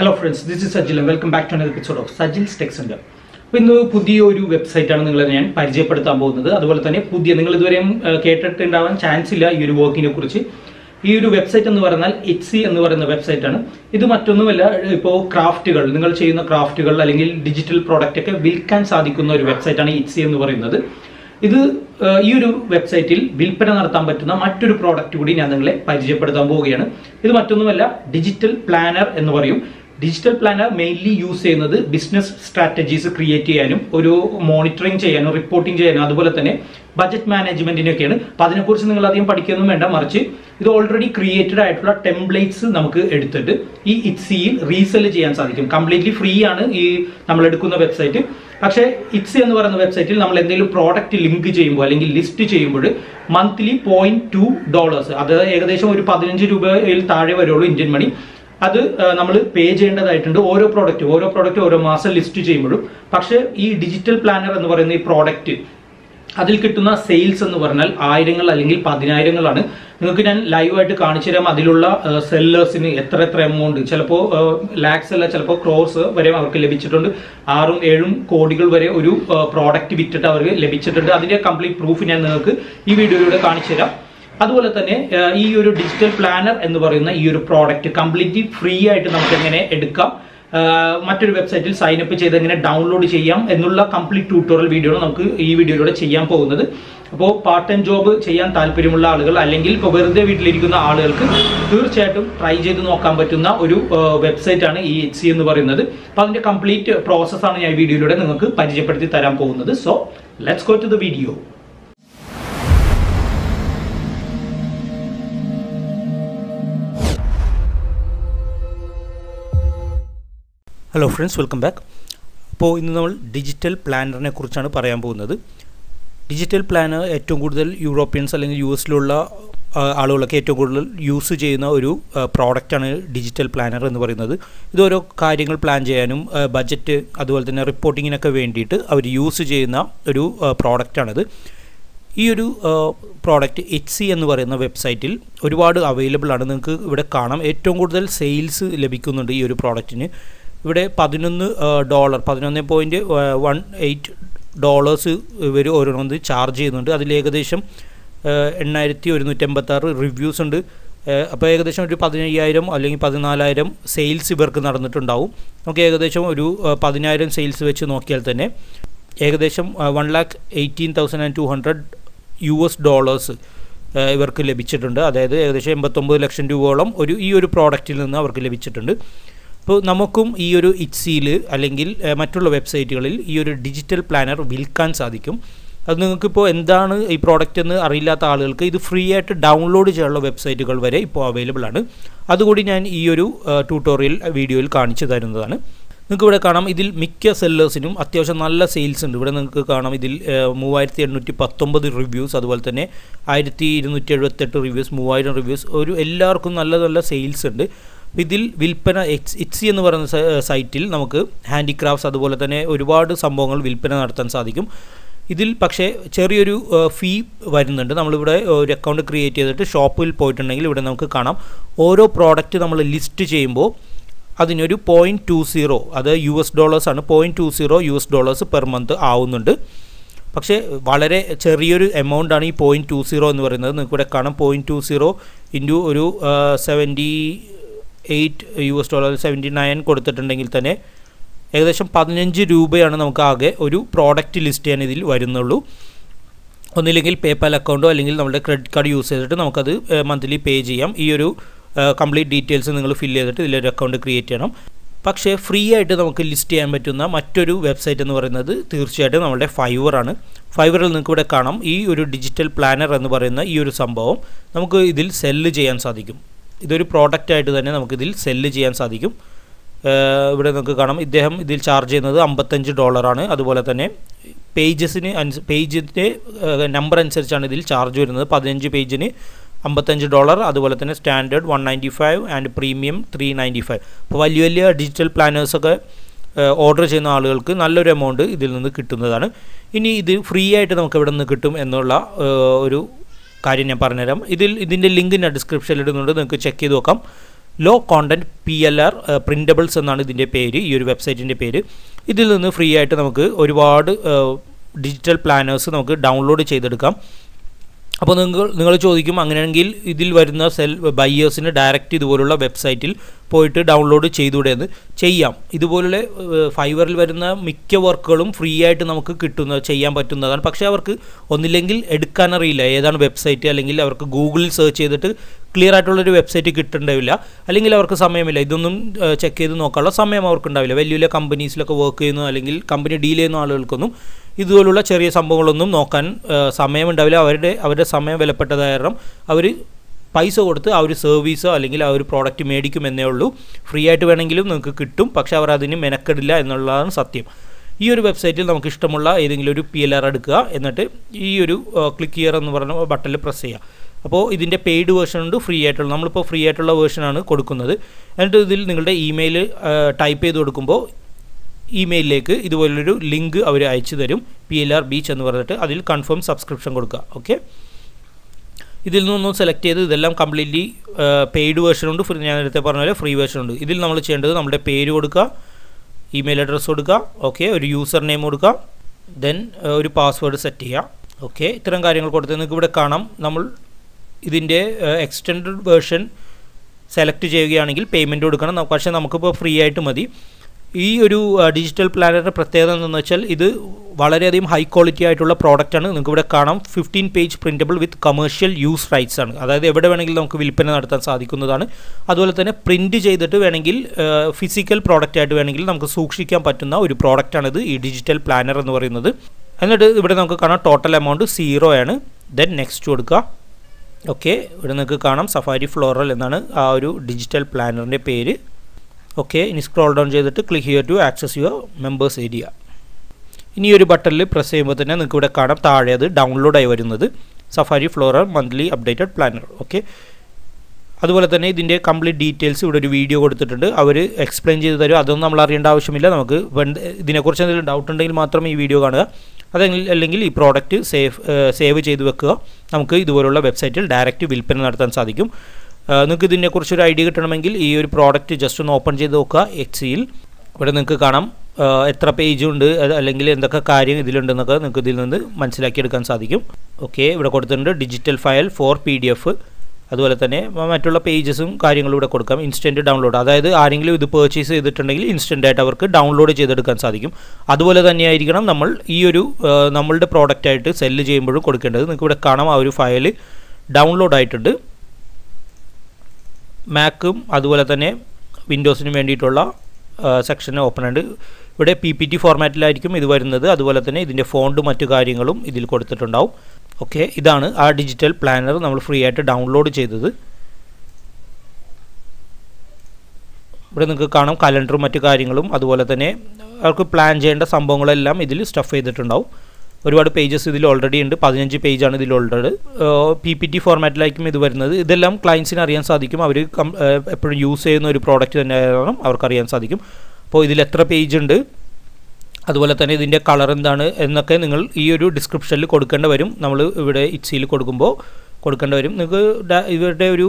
Hello friends this is Sajil welcome back to another episode of Sajil's tech centre അപ്പോൾ ഇന്ന് പുതിയൊരു വെബ്സൈറ്റാണ് നിങ്ങളെ ഞാൻ പരിചയപ്പെടുത്താൻ പോകുന്നത്. അതുപോലെ തന്നെ പുതിയ നിങ്ങൾ ഇതുവരെയും കേട്ടിട്ടുണ്ടാവാൻ ചാൻസ് ഇല്ല ഈ ഒരു വർക്കിനെ കുറിച്ച്. ഈ ഒരു വെബ്സൈറ്റ് എന്ന് പറഞ്ഞാൽ എച്ച് എന്ന് പറയുന്ന വെബ്സൈറ്റ് ആണ്. ഇത് മറ്റൊന്നുമല്ല ഇപ്പോൾ ക്രാഫ്റ്റുകൾ നിങ്ങൾ ചെയ്യുന്ന ക്രാഫ്റ്റുകൾ അല്ലെങ്കിൽ ഡിജിറ്റൽ പ്രോഡക്റ്റ് ഒക്കെ വിൽക്കാൻ സാധിക്കുന്ന ഒരു വെബ്സൈറ്റാണ് എച്ച് എന്ന് പറയുന്നത്. ഇത് ഈ ഒരു വെബ്സൈറ്റിൽ വിൽപ്പന നടത്താൻ പറ്റുന്ന മറ്റൊരു പ്രോഡക്റ്റ് കൂടി ഞാൻ നിങ്ങളെ പരിചയപ്പെടുത്താൻ പോവുകയാണ്. ഇത് മറ്റൊന്നുമല്ല ഡിജിറ്റൽ പ്ലാനർ എന്ന് പറയും. ഡിജിറ്റൽ പ്ലാനർ മെയിൻലി യൂസ് ചെയ്യുന്നത് ബിസിനസ് സ്ട്രാറ്റജീസ് ക്രിയേറ്റ് ചെയ്യാനും ഒരു മോണിറ്ററിംഗ് ചെയ്യാനും റിപ്പോർട്ടിംഗ് ചെയ്യാനും അതുപോലെ തന്നെ ബജറ്റ് മാനേജ്മെന്റിനൊക്കെയാണ് അപ്പൊ അതിനെക്കുറിച്ച് നിങ്ങൾ അധികം പഠിക്കുകയൊന്നും വേണ്ട മറിച്ച് ഇത് ഓൾറെഡി ക്രിയേറ്റഡ് ആയിട്ടുള്ള ടെംപ്ലേറ്റ്സ് നമുക്ക് എടുത്തിട്ട് ഈ ഇറ്റ്സിയിൽ റീസെൽ ചെയ്യാൻ സാധിക്കും. കംപ്ലീറ്റ്ലി ഫ്രീ ആണ് ഈ നമ്മൾ എടുക്കുന്ന വെബ്സൈറ്റ് പക്ഷേ ഇറ്റ്സി എന്ന് പറയുന്ന വെബ്സൈറ്റിൽ നമ്മൾ എന്തെങ്കിലും പ്രോഡക്റ്റ് ലിങ്ക് ചെയ്യുമ്പോൾ അല്ലെങ്കിൽ ലിസ്റ്റ് ചെയ്യുമ്പോൾ മന്ത്ലി പോയിന്റ് ടു ഡോളേഴ്സ് അത് ഏകദേശം ഒരു പതിനഞ്ച് രൂപയിൽ താഴെ വരുള്ളൂ ഇന്ത്യൻ മണി അത് നമ്മൾ പേ ചെയ്യേണ്ടതായിട്ടുണ്ട് ഓരോ പ്രോഡക്റ്റ് ഓരോ പ്രോഡക്റ്റ് ഓരോ മാസം ലിസ്റ്റ് ചെയ്യുമ്പോഴും. പക്ഷേ ഈ ഡിജിറ്റൽ പ്ലാനർ എന്ന് പറയുന്ന ഈ പ്രോഡക്റ്റ് അതിൽ കിട്ടുന്ന സെയിൽസ് എന്ന് പറഞ്ഞാൽ ആയിരങ്ങൾ അല്ലെങ്കിൽ പതിനായിരങ്ങളാണ്. നിങ്ങൾക്ക് ഞാൻ ലൈവായിട്ട് കാണിച്ചു തരാം. അതിലുള്ള സെല്ലേഴ്സിന് എത്ര എത്ര എമൗണ്ട് ചിലപ്പോൾ ലാക്സ് അല്ല ചിലപ്പോൾ ക്രോസ് വരെ അവർക്ക് ലഭിച്ചിട്ടുണ്ട്. ആറും ഏഴും കോടികൾ വരെ ഒരു പ്രോഡക്റ്റ് വിറ്റിട്ട് അവർക്ക് ലഭിച്ചിട്ടുണ്ട്. അതിന്റെ കംപ്ലീറ്റ് പ്രൂഫ് ഞാൻ നിങ്ങൾക്ക് ഈ വീഡിയോയിലൂടെ കാണിച്ചു തരാം. അതുപോലെ തന്നെ ഈ ഒരു ഡിജിറ്റൽ പ്ലാനർ എന്ന് പറയുന്ന ഈ ഒരു പ്രോഡക്റ്റ് കംപ്ലീറ്റ്ലി ഫ്രീ ആയിട്ട് നമുക്ക് എങ്ങനെ എടുക്കാം മറ്റൊരു വെബ്സൈറ്റിൽ സൈൻ അപ്പ് ചെയ്ത് എങ്ങനെ ഡൗൺലോഡ് ചെയ്യാം എന്നുള്ള കംപ്ലീറ്റ് ട്യൂട്ടോറിയൽ വീഡിയോ നമുക്ക് ഈ വീഡിയോയിലൂടെ ചെയ്യാൻ പോകുന്നത്. അപ്പോൾ പാർട്ട് ടൈം ജോബ് ചെയ്യാൻ താല്പര്യമുള്ള ആളുകൾ അല്ലെങ്കിൽ ഇപ്പോൾ വെറുതെ വീട്ടിലിരിക്കുന്ന ആളുകൾക്ക് തീർച്ചയായിട്ടും ട്രൈ ചെയ്ത് നോക്കാൻ പറ്റുന്ന ഒരു വെബ്സൈറ്റ് ആണ് ഈ എച്ച് സി എന്ന് പറയുന്നത്. അപ്പോൾ അതിന്റെ കംപ്ലീറ്റ് പ്രോസസ്സാണ് ഞാൻ ഈ വീഡിയോയിലൂടെ നിങ്ങൾക്ക് പരിചയപ്പെടുത്തി തരാൻ പോകുന്നത്. So let's go to the video hello friends welcome back അപ്പോൾ ഇന്ന് നമ്മൾ ഡിജിറ്റൽ പ്ലാനറിനെ കുറിച്ചാണ് പറയാൻ പോകുന്നത്. ഡിജിറ്റൽ പ്ലാനർ ഏറ്റവും കൂടുതൽ യൂറോപ്യൻസ് അല്ലെങ്കിൽ യു എസിലുള്ള ആളുകളൊക്കെ ഏറ്റവും കൂടുതൽ യൂസ് ചെയ്യുന്ന ഒരു പ്രോഡക്റ്റാണ് ഡിജിറ്റൽ പ്ലാനർ എന്ന് പറയുന്നത്. ഇത് ഓരോ കാര്യങ്ങൾ പ്ലാൻ ചെയ്യാനും ബജറ്റ് അതുപോലെ തന്നെ റിപ്പോർട്ടിങ്ങിനൊക്കെ വേണ്ടിയിട്ട് അവർ യൂസ് ചെയ്യുന്ന ഒരു പ്രോഡക്റ്റാണിത് ഈ ഒരു പ്രോഡക്റ്റ് എച്ച് സി എന്ന് പറയുന്ന വെബ്സൈറ്റിൽ ഒരുപാട് അവൈലബിൾ ആണ്. നിങ്ങൾക്ക് ഇവിടെ കാണാം. ഏറ്റവും കൂടുതൽ സെയിൽസ് ലഭിക്കുന്നുണ്ട് ഈ ഒരു പ്രോഡക്റ്റിന് ഇവിടെ പതിനൊന്ന് ഡോളർ പതിനൊന്ന് പോയിന്റ് വൺ എയ്റ്റ് ഡോളേഴ്സ് ഇവർ ഓരോന്നത് ചാർജ് ചെയ്യുന്നുണ്ട്. അതിൽ ഏകദേശം എണ്ണായിരത്തി ഒരുന്നൂറ്റമ്പത്താറ് റിവ്യൂസ് ഉണ്ട്. അപ്പോൾ ഏകദേശം ഒരു പതിനയ്യായിരം അല്ലെങ്കിൽ പതിനാലായിരം സെയിൽസ് ഇവർക്ക് നടന്നിട്ടുണ്ടാവും. നമുക്ക് ഏകദേശം ഒരു പതിനായിരം സെയിൽസ് വെച്ച് നോക്കിയാൽ തന്നെ ഏകദേശം one lakh eighteen thousand and two hundred U S dollars ഇവർക്ക് ലഭിച്ചിട്ടുണ്ട്. അതായത് ഏകദേശം എൺപത്തൊമ്പത് ലക്ഷം രൂപയോളം ഒരു ഈ ഒരു പ്രോഡക്റ്റിൽ നിന്ന് അവർക്ക് ലഭിച്ചിട്ടുണ്ട്. അപ്പോൾ നമുക്കും ഈ ഒരു ഇറ്റ്സിയിൽ അല്ലെങ്കിൽ മറ്റുള്ള വെബ്സൈറ്റുകളിൽ ഈ ഒരു ഡിജിറ്റൽ പ്ലാനർ വിൽക്കാൻ സാധിക്കും. അത് നിങ്ങൾക്കിപ്പോൾ എന്താണ് ഈ പ്രോഡക്റ്റ് എന്ന് അറിയില്ലാത്ത ആളുകൾക്ക് ഇത് ഫ്രീ ആയിട്ട് ഡൗൺലോഡ് ചെയ്യാനുള്ള വെബ്സൈറ്റുകൾ വരെ ഇപ്പോൾ അവൈലബിൾ ആണ്. അതുകൂടി ഞാൻ ഈ ഒരു ട്യൂട്ടോറിയൽ വീഡിയോയിൽ കാണിച്ചു തരുന്നതാണ്. നിങ്ങൾക്ക് ഇവിടെ കാണാം ഇതിൽ മിക്ക സെല്ലേഴ്സിനും അത്യാവശ്യം നല്ല സെയിൽസ് ഉണ്ട്. ഇവിടെ നിങ്ങൾക്ക് കാണാം ഇതിൽ മൂവായിരത്തി എണ്ണൂറ്റി പത്തൊമ്പത് റിവ്യൂസ് അതുപോലെ തന്നെ ആയിരത്തി ഇരുന്നൂറ്റി എഴുപത്തെട്ട് റിവ്യൂസ് മൂവായിരം റിവ്യൂസ് ഒരു എല്ലാവർക്കും നല്ല നല്ല സെയിൽസ് ഉണ്ട്. ഇതിൽ വിൽപ്പന എക്സ് ഇറ്റ്സി എന്ന് പറയുന്ന സൈറ്റിൽ നമുക്ക് ഹാൻഡിക്രാഫ്റ്റ്സ് അതുപോലെ തന്നെ ഒരുപാട് സംഭവങ്ങൾ വിൽപ്പന നടത്താൻ സാധിക്കും. ഇതിൽ പക്ഷേ ചെറിയൊരു ഫീ വരുന്നുണ്ട്. നമ്മളിവിടെ ഒരു അക്കൗണ്ട് ക്രിയേറ്റ് ചെയ്തിട്ട് ഷോപ്പിൽ പോയിട്ടുണ്ടെങ്കിൽ ഇവിടെ നമുക്ക് കാണാം. ഓരോ പ്രോഡക്റ്റ് നമ്മൾ ലിസ്റ്റ് ചെയ്യുമ്പോൾ അതിനൊരു പോയിന്റ് ടു സീറോ അത് U S ഡോളേഴ്സാണ് point two zero U S dollars per month ആവുന്നുണ്ട്. പക്ഷേ വളരെ ചെറിയൊരു എമൗണ്ട് ആണ് ഈ പോയിന്റ് ടു സീറോ എന്ന് പറയുന്നത്. നിങ്ങൾക്ക് ഇവിടെ കാണാം. പോയിന്റ് ടു സീറോ ഇന്റു ഒരു seventy eight U S dollar seventy nine കൊടുത്തിട്ടുണ്ടെങ്കിൽ തന്നെ ഏകദേശം പതിനഞ്ച് രൂപയാണ് നമുക്ക് ആകെ ഒരു പ്രോഡക്റ്റ് ലിസ്റ്റ് ചെയ്യാൻ ഇതിൽ വരുന്നുള്ളൂ. ഒന്നില്ലെങ്കിൽ പേപ്പാൽ അക്കൗണ്ടോ അല്ലെങ്കിൽ നമ്മുടെ ക്രെഡിറ്റ് കാർഡ് യൂസ് ചെയ്തിട്ട് നമുക്കത് മന്ത്ലി പേ ചെയ്യാം. ഈ ഒരു കംപ്ലീറ്റ് ഡീറ്റെയിൽസ് നിങ്ങൾ ഫില്ല് ചെയ്തിട്ട് ഇതിലൊരു അക്കൗണ്ട് ക്രിയേറ്റ് ചെയ്യണം. പക്ഷേ ഫ്രീ ആയിട്ട് നമുക്ക് ലിസ്റ്റ് ചെയ്യാൻ പറ്റുന്ന മറ്റൊരു വെബ്സൈറ്റ് എന്ന് പറയുന്നത് തീർച്ചയായിട്ടും നമ്മുടെ ഫൈവറാണ് ഫൈവറിൽ നിങ്ങൾക്ക് ഇവിടെ കാണാം. ഈ ഒരു ഡിജിറ്റൽ പ്ലാനർ എന്ന് പറയുന്ന ഈ ഒരു സംഭവം നമുക്ക് ഇതിൽ സെല്ല് ചെയ്യാൻ സാധിക്കും. ഇതൊരു പ്രോഡക്റ്റ് ആയിട്ട് തന്നെ നമുക്കിതിൽ സെല്ല് ചെയ്യാൻ സാധിക്കും. ഇവിടെ നമുക്ക് കാണാം. ഇദ്ദേഹം ഇതിൽ ചാർജ് ചെയ്യുന്നത് അമ്പത്തഞ്ച് ഡോളറാണ് അതുപോലെ തന്നെ പേജസിന് അനുസ പേജിന്റെ നമ്പർ അനുസരിച്ചാണ് ഇതിൽ ചാർജ് വരുന്നത്. പതിനഞ്ച് പേജിന് അമ്പത്തഞ്ച് ഡോളർ അതുപോലെ തന്നെ standard one ninety five and premium three ninety five അപ്പോൾ വലിയ വലിയ ഡിജിറ്റൽ പ്ലാനേഴ്സൊക്കെ ഓർഡർ ചെയ്യുന്ന ആളുകൾക്ക് നല്ലൊരു എമൗണ്ട് ഇതിൽ നിന്ന് കിട്ടുന്നതാണ്. ഇനി ഇത് ഫ്രീ ആയിട്ട് നമുക്ക് എവിടെ നിന്ന് കിട്ടും എന്നുള്ള ഒരു കാര്യം ഞാൻ പറഞ്ഞുതരാം. ഇതിൽ ഇതിന്റെ ലിങ്ക് ഞാൻ ഡിസ്ക്രിപ്ഷനിൽ ഇടുന്നുണ്ട്. നിങ്ങൾക്ക് ചെക്ക് ചെയ്ത് നോക്കാം. Low content P L R printables എന്നാണ് ഇതിന്റെ പേര് ഈ ഒരു വെബ്സൈറ്റിന്റെ പേര്. ഇതിൽ നിന്ന് ഫ്രീ ആയിട്ട് നമുക്ക് ഒരുപാട് ഡിജിറ്റൽ പ്ലാനേഴ്സ് നമുക്ക് ഡൗൺലോഡ് ചെയ്തെടുക്കാം. അപ്പോൾ നിങ്ങൾ നിങ്ങൾ ചോദിക്കും അങ്ങനെയാണെങ്കിൽ ഇതിൽ വരുന്ന സെൽ ബയ്യേഴ്സിന് ഡയറക്റ്റ് ഇതുപോലുള്ള വെബ്സൈറ്റിൽ പോയിട്ട് ഡൗൺലോഡ് ചെയ്തുകൂടെ എന്ന് ചെയ്യാം. ഇതുപോലുള്ള ഫൈവറിൽ വരുന്ന മിക്ക വർക്കുകളും ഫ്രീ ആയിട്ട് നമുക്ക് കിട്ടുന്ന ചെയ്യാൻ പറ്റുന്നതാണ്. പക്ഷേ അവർക്ക് ഒന്നില്ലെങ്കിൽ എടുക്കാനറിയില്ല ഏതാണ് വെബ്സൈറ്റ് അല്ലെങ്കിൽ അവർക്ക് ഗൂഗിളിൽ സെർച്ച് ചെയ്തിട്ട് ക്ലിയർ ആയിട്ടുള്ളൊരു വെബ്സൈറ്റ് കിട്ടുന്നുണ്ടാവില്ല അല്ലെങ്കിൽ അവർക്ക് സമയമില്ല. ഇതൊന്നും ചെക്ക് ചെയ്ത് നോക്കാനുള്ള സമയം അവർക്കുണ്ടാവില്ല. വലിയ വലിയ കമ്പനീസിലൊക്കെ വർക്ക് ചെയ്യുന്നു അല്ലെങ്കിൽ കമ്പനി ഡീൽ ചെയ്യുന്ന ആളുകൾക്കൊന്നും ഇതുപോലുള്ള ചെറിയ സംഭവങ്ങളൊന്നും നോക്കാൻ സമയമുണ്ടാവില്ല. അവരുടെ അവരുടെ സമയം വിലപ്പെട്ടത് കാരണം അവർ പൈസ കൊടുത്ത് ആ ഒരു സർവീസോ അല്ലെങ്കിൽ ആ ഒരു പ്രോഡക്റ്റ് മേടിക്കും എന്നേ ഉള്ളൂ. ഫ്രീ ആയിട്ട് വേണമെങ്കിലും നിങ്ങൾക്ക് കിട്ടും. പക്ഷെ അവർ അതിന് മെനക്കെടില്ല എന്നുള്ളതാണ് സത്യം. ഈ ഒരു വെബ്സൈറ്റിൽ നമുക്ക് ഇഷ്ടമുള്ള ഏതെങ്കിലും ഒരു പി എൽ ആർ എടുക്കുക. എന്നിട്ട് ഈ ഒരു ക്ലിക്ക് ചെയ്യർ എന്ന് പറഞ്ഞ ബട്ടണിൽ പ്രസ് ചെയ്യുക. അപ്പോൾ ഇതിന്റെ പെയ്ഡ് വേർഷൻ ഉണ്ട് ഫ്രീ ആയിട്ടുള്ള. നമ്മളിപ്പോൾ ഫ്രീ ആയിട്ടുള്ള വേർഷനാണ് കൊടുക്കുന്നത്. എന്നിട്ട് ഇതിൽ നിങ്ങളുടെ ഇമെയിൽ ടൈപ്പ് ചെയ്ത് കൊടുക്കുമ്പോൾ ഇമെയിലിലേക്ക് ഇതുപോലൊരു ലിങ്ക് അവർ അയച്ചു തരും. പി എൽ ആർ ബീച്ച് എന്ന് പറഞ്ഞിട്ട് അതിൽ കൺഫേം സബ്സ്ക്രിപ്ഷൻ കൊടുക്കുക. ഓക്കെ ഇതിൽ നിന്നൊന്നും സെലക്ട് ചെയ്ത് ഇതെല്ലാം കംപ്ലീറ്റ്ലി പെയ്ഡ് വേർഷൻ ഉണ്ട്. ഫ്രീ ഞാൻ നേരത്തെ പറഞ്ഞ പോലെ ഫ്രീ വേർഷൻ ഉണ്ട്. ഇതിൽ നമ്മൾ ചെയ്യേണ്ടത് നമ്മുടെ പേര് കൊടുക്കുക ഇമെയിൽ അഡ്രസ്സ് കൊടുക്കുക ഓക്കെ ഒരു യൂസർ നെയിം കൊടുക്കുക ദെൻ ഒരു പാസ്വേഡ് സെറ്റ് ചെയ്യുക. ഓക്കെ ഇത്തരം കാര്യങ്ങൾ കൊടുത്ത് നിങ്ങൾക്ക് ഇവിടെ കാണാം. നമ്മൾ ഇതിന്റെ എക്സ്റ്റൻഡ് വേർഷൻ സെലക്ട് ചെയ്യുകയാണെങ്കിൽ പേയ്മെന്റ് കൊടുക്കണം. പക്ഷേ നമുക്കിപ്പോൾ ഫ്രീ ആയിട്ട് മതി. ഈ ഒരു ഡിജിറ്റൽ പ്ലാനറിന്റെ പ്രത്യേകത എന്താണെന്ന് വെച്ചാൽ ഇത് വളരെയധികം ഹൈ ക്വാളിറ്റി ആയിട്ടുള്ള പ്രോഡക്റ്റാണ് നിങ്ങൾക്ക് ഇവിടെ കാണാം. Fifteen page printable with commercial use rights ആണ്. അതായത് എവിടെ വേണമെങ്കിലും നമുക്ക് വിൽപ്പന നടത്താൻ സാധിക്കുന്നതാണ്. അതുപോലെ തന്നെ പ്രിന്റ് ചെയ്തിട്ട് വേണമെങ്കിൽ ഫിസിക്കൽ പ്രോഡക്റ്റ് ആയിട്ട് വേണമെങ്കിൽ നമുക്ക് സൂക്ഷിക്കാൻ പറ്റുന്ന ഒരു പ്രോഡക്റ്റാണിത് ഈ ഡിജിറ്റൽ പ്ലാനർ എന്ന് പറയുന്നത്. എന്നിട്ട് ഇവിടെ നമുക്ക് കാണാം ടോട്ടൽ എമൗണ്ട് സീറോ ആണ്. ദെൻ നെക്സ്റ്റ് കൊടുക്കുക. ഓക്കെ ഇവിടെ നിങ്ങൾക്ക് കാണാം സഫാരി ഫ്ലോറൽ എന്നാണ് ആ ഒരു ഡിജിറ്റൽ പ്ലാനറിന്റെ പേര്. ഓക്കെ ഇനി സ്ക്രോൾ ഡൗൺ ചെയ്തിട്ട് ക്ലിക്ക് ചെയ്യുക to access your members area ഇനി ഒരു ബട്ടണിൽ പ്രസ് ചെയ്യുമ്പോൾ തന്നെ നിങ്ങൾക്ക് ഇവിടെ കാണാം താഴെ അത് ഡൗൺലോഡായി വരുന്നത്. Safari floral monthly updated planner okay അതുപോലെ തന്നെ ഇതിന്റെ കംപ്ലീറ്റ് ഡീറ്റെയിൽസ് ഇവിടെ ഒരു വീഡിയോ കൊടുത്തിട്ടുണ്ട്. അവർ എക്സ്പ്ലെയിൻ ചെയ്ത് തരും. അതൊന്നും നമ്മൾ അറിയേണ്ട ആവശ്യമില്ല. നമുക്ക് ഇതിനെക്കുറിച്ച് എന്തെങ്കിലും ഡൗട്ട് ഉണ്ടെങ്കിൽ മാത്രം ഈ വീഡിയോ കാണുക. അതെങ്കിൽ അല്ലെങ്കിൽ ഈ പ്രോഡക്റ്റ് സേവ് സേവ് ചെയ്ത് വെക്കുക. നമുക്ക് ഇതുപോലുള്ള വെബ്സൈറ്റിൽ ഡയറക്റ്റ് വിൽപ്പന നടത്താൻ സാധിക്കും. നിങ്ങൾക്ക് ഇതിനെക്കുറിച്ച് ഒരു ഐഡിയ കിട്ടണമെങ്കിൽ ഈ ഒരു പ്രോഡക്റ്റ് ജസ്റ്റ് ഒന്ന് ഓപ്പൺ ചെയ്ത് നോക്കുക. എക്സിയിൽ ഇവിടെ നിങ്ങൾക്ക് കാണാം. എത്ര പേജ് ഉണ്ട് അല്ലെങ്കിൽ എന്തൊക്കെ കാര്യം ഇതിലുണ്ടെന്നൊക്കെ നിങ്ങൾക്ക് ഇതിൽ നിന്ന് മനസ്സിലാക്കിയെടുക്കാൻ സാധിക്കും. ഓക്കെ ഇവിടെ കൊടുത്തിട്ടുണ്ട് digital file for P D F അതുപോലെ തന്നെ മറ്റുള്ള പേജസും കാര്യങ്ങളും ഇവിടെ കൊടുക്കാം. ഇൻസ്റ്റന്റ് ഡൗൺലോഡ് അതായത് ആരെങ്കിലും ഇത് പേർച്ചേസ് ചെയ്തിട്ടുണ്ടെങ്കിൽ ഇൻസ്റ്റന്റ് ആയിട്ട് അവർക്ക് ഡൗൺലോഡ് ചെയ്തെടുക്കാൻ സാധിക്കും. അതുപോലെ തന്നെയായിരിക്കണം നമ്മൾ ഈ ഒരു നമ്മളുടെ പ്രോഡക്റ്റായിട്ട് സെല്ല് ചെയ്യുമ്പോഴും കൊടുക്കേണ്ടത്. നിങ്ങൾക്ക് ഇവിടെ കാണാം ആ ഒരു ഫയൽ ഡൗൺലോഡ് ആയിട്ടുണ്ട്. മാക്കും അതുപോലെ തന്നെ വിൻഡോസിന് വേണ്ടിയിട്ടുള്ള സെക്ഷൻ ഓപ്പൺ ഉണ്ട്. ഇവിടെ പി പി ടി ഫോർമാറ്റിലായിരിക്കും ഇത് വരുന്നത്. അതുപോലെ തന്നെ ഇതിന്റെ ഫോണ്ടും മറ്റു കാര്യങ്ങളും ഇതിൽ കൊടുത്തിട്ടുണ്ടാവും. ഓക്കെ ഇതാണ് ആ ഡിജിറ്റൽ പ്ലാനർ നമ്മൾ ഫ്രീ ആയിട്ട് ഡൗൺലോഡ് ചെയ്തത്. ഇവിടെ നിങ്ങൾക്ക് കാണാം കലണ്ടറും മറ്റു കാര്യങ്ങളും. അതുപോലെ തന്നെ അവർക്ക് പ്ലാൻ ചെയ്യേണ്ട സംഭവങ്ങളെല്ലാം ഇതിൽ സ്റ്റഫ് ചെയ്തിട്ടുണ്ടാവും. ഒരുപാട് പേജസ് ഇതിൽ ഓൾറെഡി ഉണ്ട്. പതിനഞ്ച് പേജാണ് ഇതിൽ ഓൾറെഡി പി പി ടി ഫോർമാറ്റിലായിരിക്കും ഇത് വരുന്നത്. ഇതെല്ലാം ക്ലയൻസിന് അറിയാൻ സാധിക്കും. അവർ എപ്പോഴും യൂസ് ചെയ്യുന്ന ഒരു പ്രോഡക്റ്റ് തന്നെയാണ് അവർക്ക് അറിയാൻ സാധിക്കും. അപ്പോൾ ഇതിൽ എത്ര പേജ് ഉണ്ട്? അതുപോലെ തന്നെ ഇതിന്റെ കളർ എന്താണ് എന്നൊക്കെ നിങ്ങൾ ഈ ഒരു ഡിസ്ക്രിപ്ഷനിൽ കൊടുക്കേണ്ടി വരും. നമ്മൾ ഇവിടെ ഇറ്റ്സിയിൽ കൊടുക്കുമ്പോൾ കൊടുക്കേണ്ടി വരും. നിങ്ങൾക്ക് ഇവരുടെ ഒരു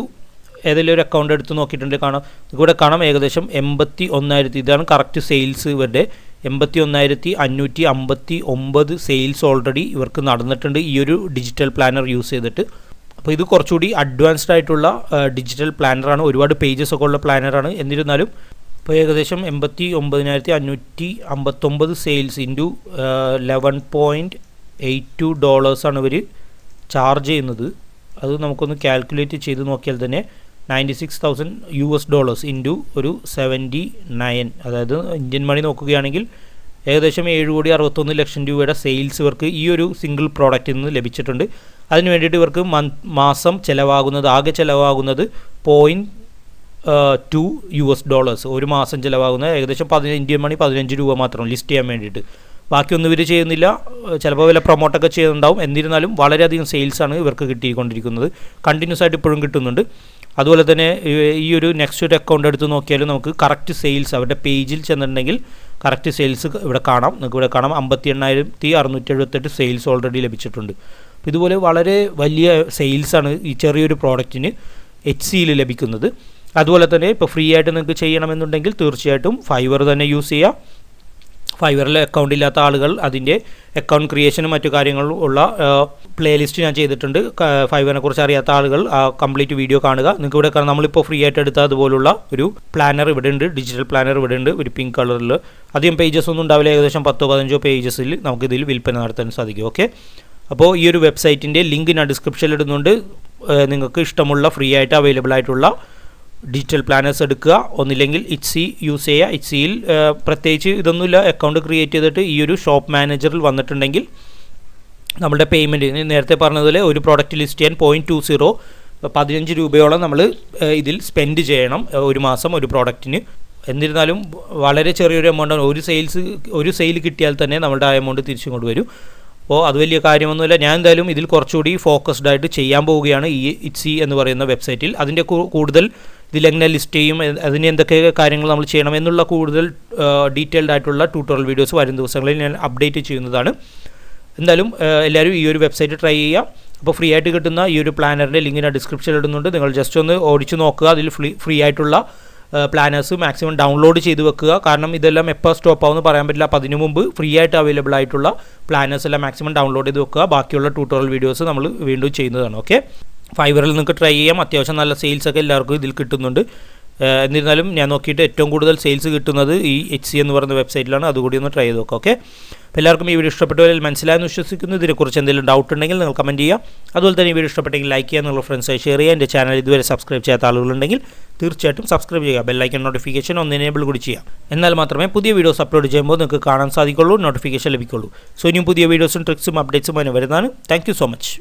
ഏതെങ്കിലും ഒരു അക്കൗണ്ട് എടുത്ത് നോക്കിയിട്ടുണ്ട് കാണാം. ഇവിടെ കാണാം ഏകദേശം എൺപത്തി ഒന്നായിരത്തി ഇതാണ് കറക്റ്റ് സെയിൽസ് ഇവരുടെ. എൺപത്തി ഒന്നായിരത്തി അഞ്ഞൂറ്റി അമ്പത്തി ഒമ്പത് സെയിൽസ് ഓൾറെഡി ഇവർക്ക് നടന്നിട്ടുണ്ട് ഈ ഒരു ഡിജിറ്റൽ പ്ലാനർ യൂസ് ചെയ്തിട്ട്. അപ്പോൾ ഇത് കുറച്ചുകൂടി അഡ്വാൻസ്ഡ് ആയിട്ടുള്ള ഡിജിറ്റൽ പ്ലാനറാണ് ഒരുപാട് പേജസ് ഒക്കെ ഉള്ള പ്ലാനറാണ് എന്നിരുന്നാലും ഇപ്പോൾ ഏകദേശം എൺപത്തി ഒമ്പതിനായിരത്തി അഞ്ഞൂറ്റി അമ്പത്തൊമ്പത് sales into eleven point eight two ഡോളേഴ്സാണ് ഇവർ ചാർജ് ചെയ്യുന്നത്. അത് നമുക്കൊന്ന് കാൽക്കുലേറ്റ് ചെയ്ത് നോക്കിയാൽ തന്നെ ninety six thousand U S dollars into ഒരു സെവന്റി നയൻ അതായത് ഇന്ത്യൻ മണി നോക്കുകയാണെങ്കിൽ ഏകദേശം ഏഴ് കോടി അറുപത്തൊന്ന് ലക്ഷം രൂപയുടെ സെയിൽസ് ഇവർക്ക് ഈ ഒരു സിംഗിൾ പ്രോഡക്റ്റിൽ നിന്ന് ലഭിച്ചിട്ടുണ്ട്. അതിന് വേണ്ടിയിട്ട് ഇവർക്ക് മന്ത് മാസം ചിലവാകുന്നത് ആകെ ചിലവാകുന്നത് point two U S dollars ഒരു മാസം ചിലവാകുന്ന ഏകദേശം പതിനഞ്ച് ഇന്ത്യൻ മണി പതിനഞ്ച് രൂപ മാത്രം ലിസ്റ്റ് ചെയ്യാൻ വേണ്ടിയിട്ട്. ബാക്കിയൊന്നും ഇവർ ചെയ്യുന്നില്ല. ചിലപ്പോൾ വില പ്രൊമോട്ടൊക്കെ ചെയ്യുന്നുണ്ടാവും. എന്നിരുന്നാലും വളരെയധികം സെയിൽസാണ് ഇവർക്ക് കിട്ടിക്കൊണ്ടിരിക്കുന്നത്. കണ്ടിന്യൂസ് ആയിട്ട് ഇപ്പോഴും കിട്ടുന്നുണ്ട്. അതുപോലെ തന്നെ ഈ ഒരു നെക്സ്റ്റ് ഒരു അക്കൗണ്ട് എടുത്ത് നോക്കിയാലും നമുക്ക് കറക്റ്റ് സെയിൽസ് അവരുടെ പേജിൽ ചെന്നിട്ടുണ്ടെങ്കിൽ കറക്റ്റ് സെയിൽസ് ഇവിടെ കാണാം. നിങ്ങൾക്ക് ഇവിടെ കാണാം. അമ്പത്തി എണ്ണായിരത്തി അറുന്നൂറ്റി എഴുപത്തെട്ട് സെയിൽസ് ഓൾറെഡി ലഭിച്ചിട്ടുണ്ട് ഇതുപോലെ വളരെ വലിയ സെയിൽസാണ് ഈ ചെറിയൊരു പ്രോഡക്റ്റിന് എച്ച് സിയിൽ ലഭിക്കുന്നത്. അതുപോലെ തന്നെ ഇപ്പോൾ ഫ്രീ ആയിട്ട് നിങ്ങൾക്ക് ചെയ്യണമെന്നുണ്ടെങ്കിൽ തീർച്ചയായിട്ടും ഫൈവർ തന്നെ യൂസ് ചെയ്യുക ഫൈവറിൽ അക്കൗണ്ട് ഇല്ലാത്ത ആളുകൾ അതിന്റെ അക്കൗണ്ട് ക്രിയേഷനും മറ്റു കാര്യങ്ങളും ഉള്ള പ്ലേലിസ്റ്റ് ഞാൻ ചെയ്തിട്ടുണ്ട്. ഫൈവറിനെ കുറിച്ച് അറിയാത്ത ആളുകൾ ആ കംപ്ലീറ്റ് വീഡിയോ കാണുക. നിങ്ങൾക്ക് ഇവിടെ നമ്മളിപ്പോൾ ഫ്രീ ആയിട്ട് എടുത്ത അതുപോലുള്ള ഒരു പ്ലാനർ ഇവിടെ ഉണ്ട്. ഡിജിറ്റൽ പ്ലാനർ ഇവിടെ ഉണ്ട് ഒരു പിങ്ക് കളറിൽ അധികം പേജസ് ഒന്നും ഉണ്ടാവില്ല ഏകദേശം പത്തോ പതിനഞ്ചോ പേജസിൽ നമുക്കിതിൽ വിൽപ്പന നടത്താൻ സാധിക്കും ഓക്കെ അപ്പോൾ ഈ ഒരു വെബ്സൈറ്റിന്റെ ലിങ്ക് ഞാൻ ഡിസ്ക്രിപ്ഷനിൽ ഇടുന്നുണ്ട്. നിങ്ങൾക്ക് ഇഷ്ടമുള്ള ഫ്രീ ആയിട്ട് അവൈലബിൾ ആയിട്ടുള്ള ഡിജിറ്റൽ പ്ലാനേഴ്സ് എടുക്കുക. ഒന്നില്ലെങ്കിൽ ഇറ്റ്സി യൂസ് ചെയ്യുക. ഇറ്റ്സിയിൽ പ്രത്യേകിച്ച് ഇതൊന്നുമില്ല. അക്കൗണ്ട് ക്രിയേറ്റ് ചെയ്തിട്ട് ഈ ഒരു ഷോപ്പ് മാനേജറിൽ വന്നിട്ടുണ്ടെങ്കിൽ നമ്മുടെ പേയ്മെന്റ് നേരത്തെ പറഞ്ഞതുപോലെ ഒരു പ്രോഡക്റ്റ് ലിസ്റ്റ് ചെയ്യാൻ പോയിന്റ് ടു സീറോ പതിനഞ്ച് രൂപയോളം നമ്മൾ ഇതിൽ സ്പെൻഡ് ചെയ്യണം. ഒരു മാസം ഒരു പ്രോഡക്റ്റിന് എന്നിരുന്നാലും വളരെ ചെറിയൊരു എമൗണ്ട് ഒരു സെയിൽസ് ഒരു സെയിൽ കിട്ടിയാൽ തന്നെ നമ്മുടെ ആ എമൗണ്ട് തിരിച്ചു കൊണ്ടുവരും അപ്പോൾ അത് വലിയ കാര്യമൊന്നുമില്ല. ഞാൻ എന്തായാലും ഇതിൽ കുറച്ചുകൂടി ഫോക്കസ്ഡ് ആയിട്ട് ചെയ്യാൻ പോവുകയാണ് ഈ ഇറ്റ്സി എന്ന് പറയുന്ന വെബ്സൈറ്റിൽ അതിന്റെ കൂടുതൽ ഇതിലെങ്ങനെ ലിസ്റ്റ് ചെയ്യും അതിന് എന്തൊക്കെ കാര്യങ്ങൾ നമ്മൾ ചെയ്യണം എന്നുള്ള കൂടുതൽ ഡീറ്റെയിൽഡ് ആയിട്ടുള്ള ട്യൂട്ടോറിയൽ വീഡിയോസ് വരും ദിവസങ്ങളിൽ ഞാൻ അപ്ഡേറ്റ് ചെയ്യുന്നതാണ്. എന്തായാലും എല്ലാവരും ഈ ഒരു വെബ്സൈറ്റ് ട്രൈ ചെയ്യുക. അപ്പോൾ ഫ്രീ ആയിട്ട് കിട്ടുന്ന ഈ ഒരു പ്ലാനറിന്റെ ലിങ്ക് ഞാൻ ഡിസ്ക്രിപ്ഷനിൽ ഇടുന്നുണ്ട്. നിങ്ങൾ ജസ്റ്റ് ഒന്ന് ഓടിച്ച് നോക്കുക. അതിൽ ഫ്രീ ഫ്രീ ആയിട്ടുള്ള പ്ലാനേഴ്സ് മാക്സിമം ഡൗൺലോഡ് ചെയ്ത് വെക്കുക. കാരണം ഇതെല്ലാം എപ്പോൾ സ്റ്റോപ്പ് ആവുമെന്ന് പറയാൻ പറ്റില്ല. അപ്പോൾ അതിനു മുമ്പ് ഫ്രീ ആയിട്ട് അവൈലബിൾ ആയിട്ടുള്ള പ്ലാനേഴ്സ് എല്ലാം മാക്സിമം ഡൗൺലോഡ് ചെയ്ത് വെക്കുക. ബാക്കിയുള്ള ട്യൂട്ടോറിയൽ വീഡിയോസ് നമ്മൾ വീണ്ടും ചെയ്യുന്നതാണ്. ഓക്കെ ഫൈവറിൽ നിങ്ങൾക്ക് ട്രൈ ചെയ്യാം. അത്യാവശ്യം നല്ല സെയിൽസ് ഒക്കെ എല്ലാവർക്കും ഇതിൽ കിട്ടുന്നുണ്ട്. എന്നിരുന്നാലും ഞാൻ നോക്കിയിട്ട് ഏറ്റവും കൂടുതൽ സെയിൽസ് കിട്ടുന്നത് ഈ എച്ച് സി എന്ന് പറയുന്ന വെബ്സൈറ്റിലാണ് അതുകൂടി ഒന്ന് ട്രൈ ചെയ്ത് നോക്കാം ഓക്കെ അപ്പോൾ എല്ലാവർക്കും ഈ വീഡിയോ ഇഷ്ടപ്പെട്ടവരിൽ മനസ്സിലായെന്ന് വിശ്വസിക്കുന്നു. ഇതിനെക്കുറിച്ച് എന്തെങ്കിലും ഡൗട്ട് ഉണ്ടെങ്കിൽ നിങ്ങൾ കമന്റ് ചെയ്യുക. അതുപോലെ തന്നെ ഈ വീഡിയോ ഇഷ്ടപ്പെട്ടെങ്കിൽ ലൈക്ക് ചെയ്യുക നിങ്ങളുടെ ഫ്രണ്ട്സായി ഷെയർ ചെയ്യുക. എന്റെ ചാനൽ ഇതുവരെ സബ്സ്ക്രൈബ് ചെയ്യാത്ത ആളുകളുണ്ടെങ്കിൽ തീർച്ചയായിട്ടും സബ്സ്ക്രൈബ് ചെയ്യുക. ബെല്ലൈക്കൺ നോട്ടിഫിക്കേഷൻ ഒന്ന് എനേബിൾ കൂടി ചെയ്യുക. എന്നാൽ മാത്രമേ പുതിയ വീഡിയോസ് അപ്ലോഡ് ചെയ്യുമ്പോൾ നിങ്ങൾക്ക് കാണാൻ സാധിക്കുള്ളൂ നോട്ടിഫിക്കേഷൻ ലഭിക്കുള്ളൂ. സോ ഇനിയും പുതിയ വീഡിയോസും ട്രിക്സും അപ്ഡേറ്റ്സും അതിന് വരുന്നതാണ്. Thank so much